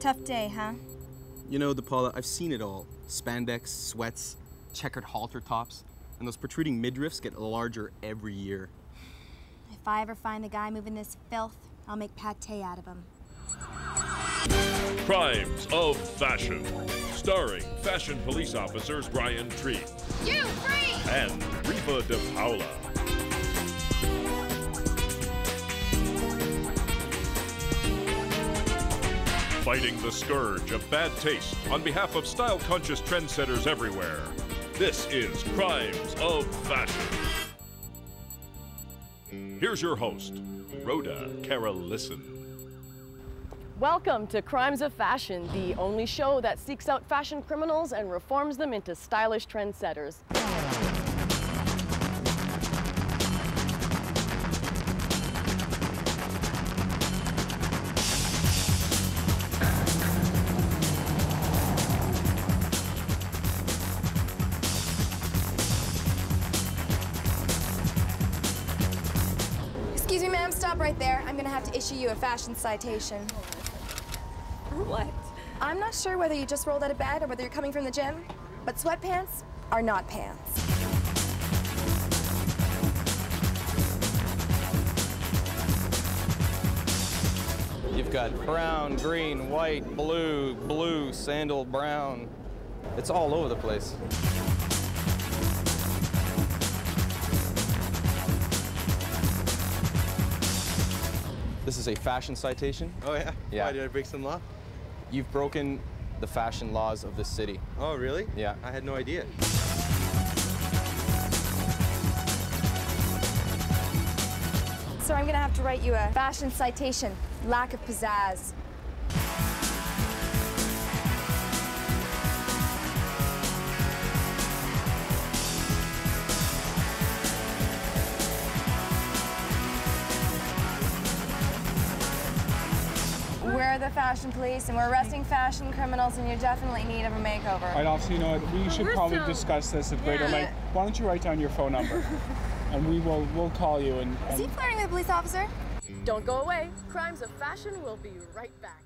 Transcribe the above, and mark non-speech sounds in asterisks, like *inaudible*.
Tough day, huh? You know, DePaula, I've seen it all. Spandex, sweats, checkered halter tops, and those protruding midriffs get larger every year. If I ever find the guy moving this filth, I'll make pate out of him. Crimes of Fashion, starring fashion police officers Brian Tree You free! and Reva De Fighting the scourge of bad taste on behalf of style conscious trendsetters everywhere. This is Crimes of Fashion. Here's your host, Rhoda Carolison. Welcome to Crimes of Fashion, the only show that seeks out fashion criminals and reforms them into stylish trendsetters. Excuse me, ma'am, stop right there. I'm gonna have to issue you a fashion citation. What? I'm not sure whether you just rolled out of bed or whether you're coming from the gym, but sweatpants are not pants. You've got brown, green, white, blue, blue, sandal, brown. It's all over the place. This is a fashion citation. Oh yeah? Yeah. Why did I break some law? You've broken the fashion laws of this city. Oh really? Yeah. I had no idea. So I'm gonna have to write you a fashion citation. Lack of pizzazz. We're the fashion police and we're arresting fashion criminals and you definitely need of a makeover. And also, you know, we should we're probably still- discuss this at greater Yeah. length. Why don't you write down your phone number, *laughs* and we will we'll call you and. Is he flirting with a police officer? Don't go away. Crimes of Fashion will be right back.